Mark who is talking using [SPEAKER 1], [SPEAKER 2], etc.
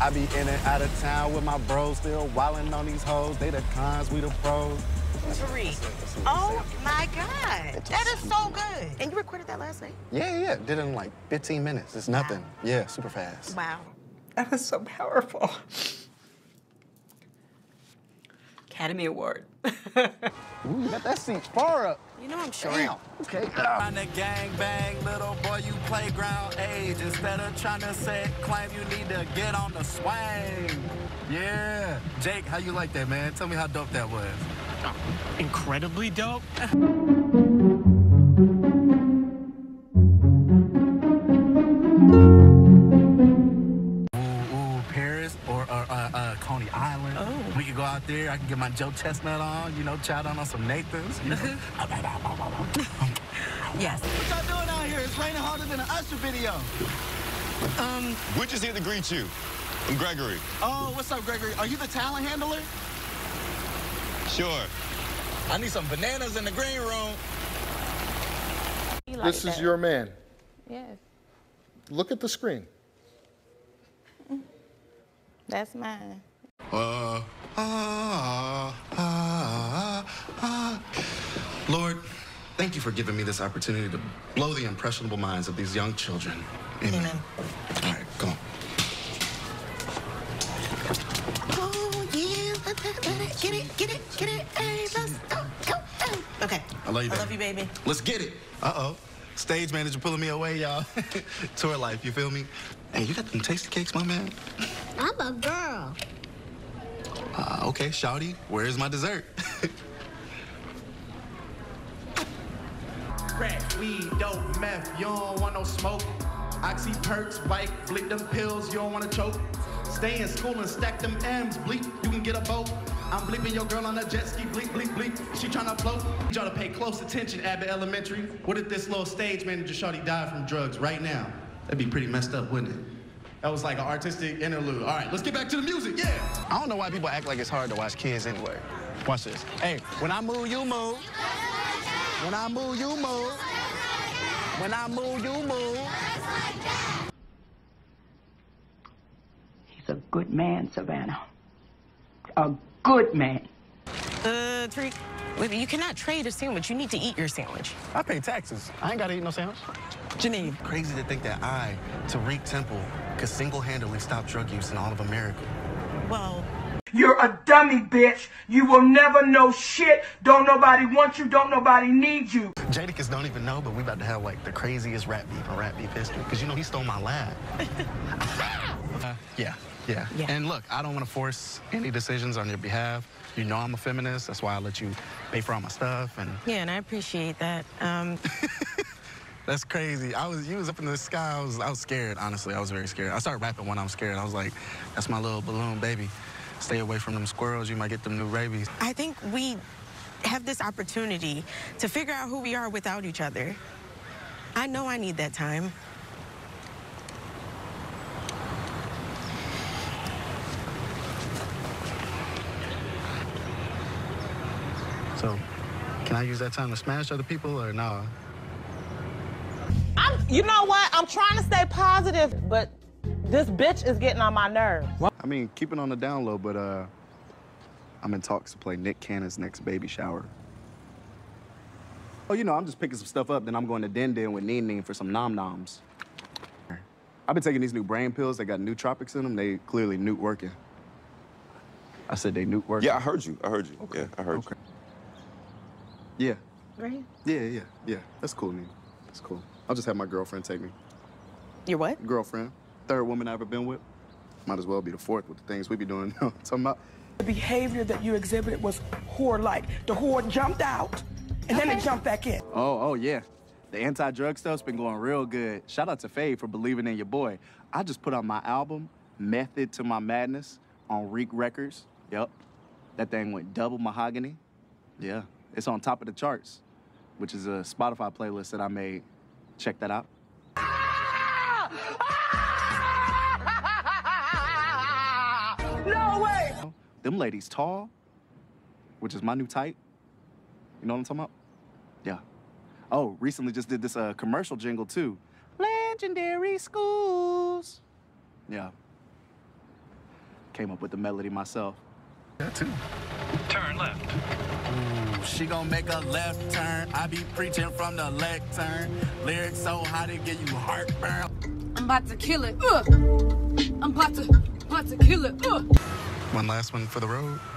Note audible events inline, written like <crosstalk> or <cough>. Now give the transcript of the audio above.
[SPEAKER 1] I be in and out of town with my bros still wildin' on these hoes. They the cons, we the pros.
[SPEAKER 2] Tariq. Oh my God. That is so good. And you recorded that last night?
[SPEAKER 1] Yeah, yeah, did it in like 15 minutes. It's nothing. Yeah, super fast.
[SPEAKER 2] Wow.
[SPEAKER 3] That is so powerful. <laughs> Academy Award. <laughs>
[SPEAKER 1] Ooh, you got that seat far up.
[SPEAKER 2] You know I'm short.
[SPEAKER 1] Damn. Okay.
[SPEAKER 4] Trying to uh, gang bang, little boy, you playground age. Instead of trying to set claim, you need to get on the swing. Yeah. Jake, how you like that, man? Tell me how dope that was.
[SPEAKER 5] Incredibly dope. <laughs>
[SPEAKER 4] out there. I can get my Joe Chestnut on, you know, chow down on some Nathans. You know? <laughs>
[SPEAKER 2] Yes.
[SPEAKER 4] what y'all doing out here? It's raining harder than an Usher video.
[SPEAKER 2] Um,
[SPEAKER 6] We're just here to greet you. I'm Gregory.
[SPEAKER 4] Oh, what's up, Gregory? Are you the talent handler?
[SPEAKER 6] Sure.
[SPEAKER 4] I need some bananas in the green room.
[SPEAKER 7] This is your man.
[SPEAKER 8] Yes,
[SPEAKER 7] Look at the screen.
[SPEAKER 8] that's mine.
[SPEAKER 4] Uh, ah, ah, ah. Lord, thank you for giving me this opportunity to blow the impressionable minds of these young children. Amen.
[SPEAKER 2] Amen.
[SPEAKER 4] All right, come on.
[SPEAKER 2] oh, yeah. Get it, get it, get it. Hey, let's go, go, go. Okay.
[SPEAKER 4] I love you,
[SPEAKER 2] I love you, baby.
[SPEAKER 4] Let's get it. Uh-oh. Stage manager pulling me away, y'all. <laughs> Tour life, you feel me? Hey, you got them tasty cakes, my man?
[SPEAKER 9] I'm a girl.
[SPEAKER 4] Uh, okay, shouty, where's my dessert? <laughs>
[SPEAKER 10] Crack, weed, dope, meth, you don't want no smoke. Oxy perks, bike, bleep them pills, you don't wanna choke. Stay in school and stack them M's, bleep, you can get a boat. I'm bleeping your girl on a jet ski, bleep, bleep, bleep. She tryna float. Y'all to pay close attention, Abbott Elementary. What if this little stage manager shorty died from drugs right now? That'd be pretty messed up, wouldn't it? That was like an artistic interlude. All right, let's get back to the music, yeah.
[SPEAKER 1] I don't know why people act like it's hard to watch kids anyway. Watch this. Hey, when I move, you move. When I move, you move. When I move, you move.
[SPEAKER 3] He's a good man, Savannah. A good man.
[SPEAKER 2] Uh, Tariq, wait, you cannot trade a sandwich. You need to eat your sandwich.
[SPEAKER 1] I pay taxes. I ain't gotta eat no sandwich.
[SPEAKER 2] Janine.
[SPEAKER 4] Crazy to think that I, Tariq Temple, could single-handedly stop drug use in all of America.
[SPEAKER 2] Well,
[SPEAKER 11] You're a dummy, bitch. You will never know shit. Don't nobody want you. Don't nobody need you.
[SPEAKER 4] Jadakiss don't even know, but we about to have like the craziest rap beef in rap beef history. Cause you know he stole my lab. <laughs> uh, yeah, yeah,
[SPEAKER 2] Yeah.
[SPEAKER 4] And look, I don't want to force any decisions on your behalf. You know I'm a feminist. That's why I let you pay for all my stuff. And
[SPEAKER 2] yeah, and I appreciate that. Um, <laughs>
[SPEAKER 4] that's crazy. I was you was up in the sky. I was I was scared. Honestly, I was very scared. I started rapping when I'm scared. I was like, that's my little balloon baby. Stay away from them squirrels. You might get them new rabies.
[SPEAKER 2] I think we have this opportunity to figure out who we are without each other. I know I need that time.
[SPEAKER 4] So, can I use that time to smash other people or no?
[SPEAKER 12] I'm, you know what? I'm trying to stay positive, but this bitch is getting on my nerves.
[SPEAKER 1] I mean, keep it on the down low, but uh, I'm in talks to play Nick Cannon's next baby shower. Oh, you know, I'm just picking some stuff up, then I'm going to Den Den with Neen Neen for some nom noms. I've been taking these new brain pills. They got nootropics in them. They clearly newt working. I said they newt working.
[SPEAKER 6] Yeah, I heard you. I heard you. Yeah, I heard
[SPEAKER 1] Okay. Yeah,
[SPEAKER 2] Right?
[SPEAKER 1] yeah, yeah, yeah. That's cool, Neen. That's cool. I'll just have my girlfriend take me.
[SPEAKER 2] Your what?
[SPEAKER 1] Girlfriend, third woman I ever been with. Might as well be the fourth with the things we be doing. <laughs> Talking about.
[SPEAKER 11] The behavior that you exhibited was whore-like. The whore jumped out, and then it jumped back in.
[SPEAKER 1] Oh, oh yeah. The anti-drug stuff's been going real good. Shout out to Faye for believing in your boy. I just put out my album, Method to My Madness, on Reek Records. Yep. That thing went double mahogany. Yeah. It's on top of the charts, which is a Spotify playlist that I made. Check that out. <laughs>
[SPEAKER 11] No way.
[SPEAKER 1] Them ladies tall, which is my new type. You know what I'm talking about? Yeah. Oh, recently just did this uh, commercial jingle too. Legendary schools. Yeah.
[SPEAKER 13] came up with the melody myself.
[SPEAKER 14] That too.
[SPEAKER 5] Turn left.
[SPEAKER 4] Ooh, she gon' make a left turn. I be preaching from the lectern. Lyrics so hot it give you heartburn.
[SPEAKER 15] I'm about to kill it. Uh. I'm about to, about to kill it. Uh.
[SPEAKER 14] One last one for the road.
[SPEAKER 2] Yeah.